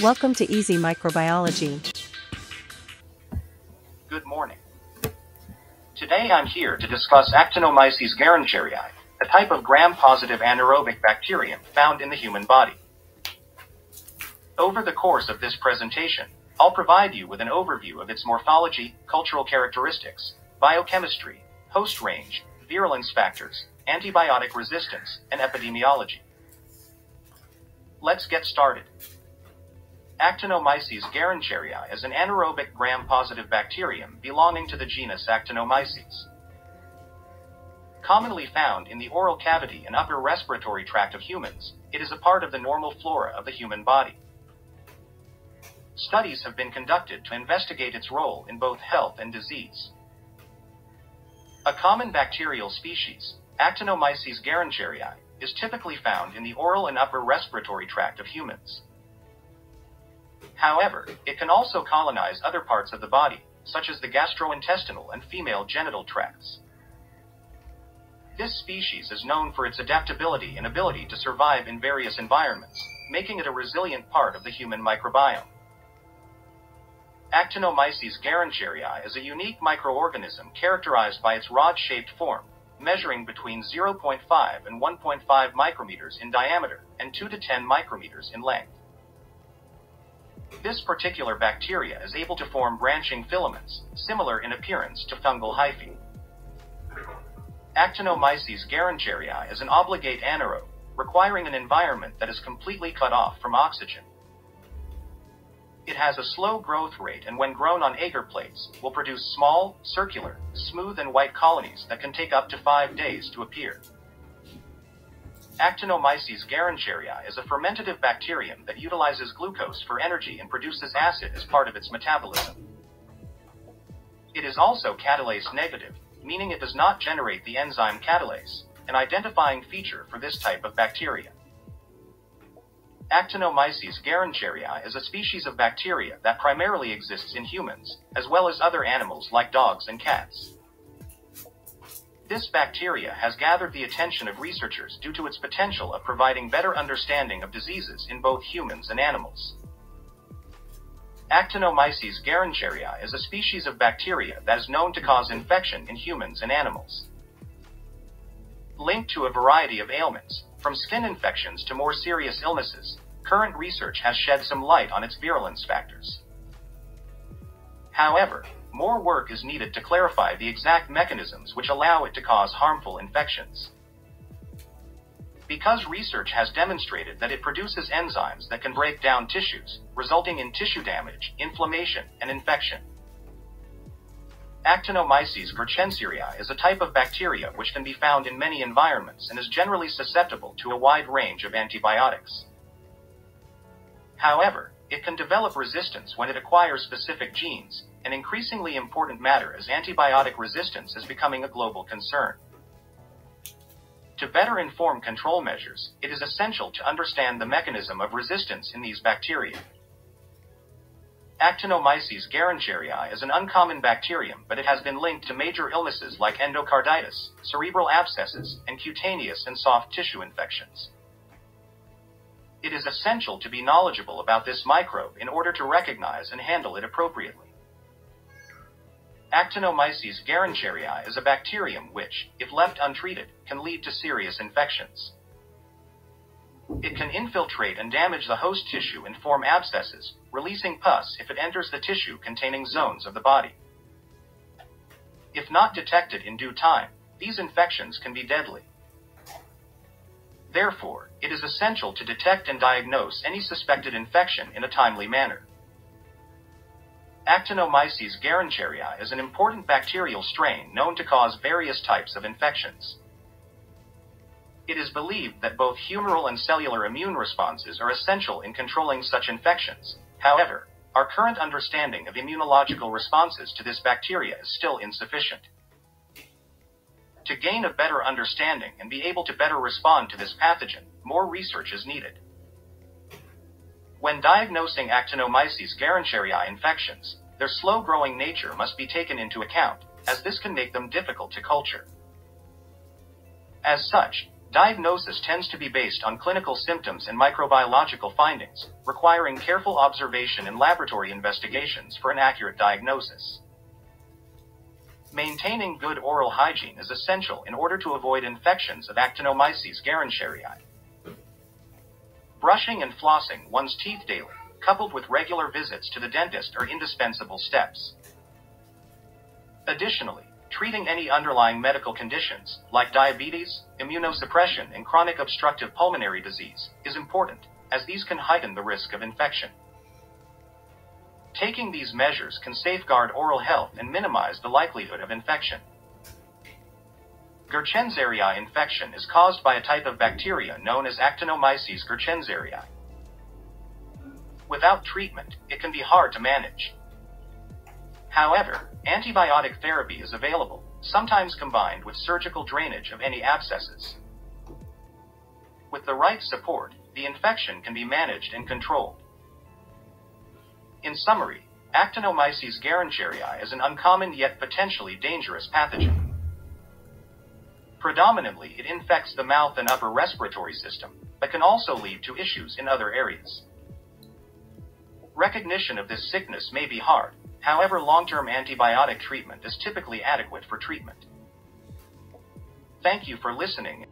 Welcome to Easy Microbiology. Good morning. Today I'm here to discuss Actinomyces gerencseriae, a type of gram-positive anaerobic bacterium found in the human body. Over the course of this presentation, I'll provide you with an overview of its morphology, cultural characteristics, biochemistry, host range, virulence factors, antibiotic resistance, and epidemiology. Let's get started. Actinomyces gerencseriae is an anaerobic gram-positive bacterium belonging to the genus Actinomyces. Commonly found in the oral cavity and upper respiratory tract of humans, it is a part of the normal flora of the human body. Studies have been conducted to investigate its role in both health and disease. A common bacterial species, Actinomyces gerencseriae, is typically found in the oral and upper respiratory tract of humans. However, it can also colonize other parts of the body, such as the gastrointestinal and female genital tracts. This species is known for its adaptability and ability to survive in various environments, making it a resilient part of the human microbiome. Actinomyces gerencseriae is a unique microorganism characterized by its rod-shaped form, measuring between 0.5 and 1.5 micrometers in diameter and 2 to 10 micrometers in length. This particular bacteria is able to form branching filaments, similar in appearance to fungal hyphae. Actinomyces gerencseriae is an obligate anaerobe, requiring an environment that is completely cut off from oxygen. It has a slow growth rate and when grown on agar plates, will produce small, circular, smooth and white colonies that can take up to five days to appear. Actinomyces gerencseriae is a fermentative bacterium that utilizes glucose for energy and produces acid as part of its metabolism. It is also catalase negative, meaning it does not generate the enzyme catalase, an identifying feature for this type of bacteria. Actinomyces gerencseriae is a species of bacteria that primarily exists in humans, as well as other animals like dogs and cats. This bacteria has gathered the attention of researchers due to its potential of providing better understanding of diseases in both humans and animals. Actinomyces gerencseriae is a species of bacteria that is known to cause infection in humans and animals. Linked to a variety of ailments, from skin infections to more serious illnesses, current research has shed some light on its virulence factors. However, more work is needed to clarify the exact mechanisms which allow it to cause harmful infections. Because research has demonstrated that it produces enzymes that can break down tissues, resulting in tissue damage, inflammation, and infection. Actinomyces gerencseriae is a type of bacteria which can be found in many environments and is generally susceptible to a wide range of antibiotics. However, it can develop resistance when it acquires specific genes, an increasingly important matter as antibiotic resistance is becoming a global concern. To better inform control measures, it is essential to understand the mechanism of resistance in these bacteria. Actinomyces gerencseriae is an uncommon bacterium, but it has been linked to major illnesses like endocarditis, cerebral abscesses, and cutaneous and soft tissue infections. It is essential to be knowledgeable about this microbe in order to recognize and handle it appropriately. Actinomyces gerencseriae is a bacterium which, if left untreated, can lead to serious infections. It can infiltrate and damage the host tissue and form abscesses, releasing pus if it enters the tissue containing zones of the body. If not detected in due time, these infections can be deadly. Therefore, it is essential to detect and diagnose any suspected infection in a timely manner. Actinomyces gerencseriae is an important bacterial strain known to cause various types of infections. It is believed that both humoral and cellular immune responses are essential in controlling such infections. However, our current understanding of immunological responses to this bacteria is still insufficient. To gain a better understanding and be able to better respond to this pathogen, more research is needed. When diagnosing Actinomyces gerencseriae infections, their slow-growing nature must be taken into account, as this can make them difficult to culture. As such, Diagnosis tends to be based on clinical symptoms and microbiological findings, requiring careful observation and laboratory investigations for an accurate diagnosis. Maintaining good oral hygiene is essential in order to avoid infections of Actinomyces gerencseriae. Brushing and flossing one's teeth daily, coupled with regular visits to the dentist, are indispensable steps. Additionally, treating any underlying medical conditions, like diabetes, immunosuppression, and chronic obstructive pulmonary disease, is important, as these can heighten the risk of infection. Taking these measures can safeguard oral health and minimize the likelihood of infection. Gerencseriae infection is caused by a type of bacteria known as Actinomyces gerencseriae. Without treatment, it can be hard to manage. However, antibiotic therapy is available, sometimes combined with surgical drainage of any abscesses. With the right support, the infection can be managed and controlled. In summary, Actinomyces gerencseriae is an uncommon yet potentially dangerous pathogen. Predominantly, it infects the mouth and upper respiratory system, but can also lead to issues in other areas. Recognition of this sickness may be hard, however, long term antibiotic treatment is typically adequate for treatment. Thank you for listening.